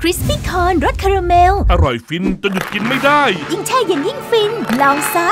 Krispy Corn รสคาราเมล อร่อยฟินจนหยุดกินไม่ได้ ยิ่งแช่เย็นยิ่งฟิน ลองซะ